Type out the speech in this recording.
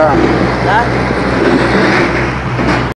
Tá.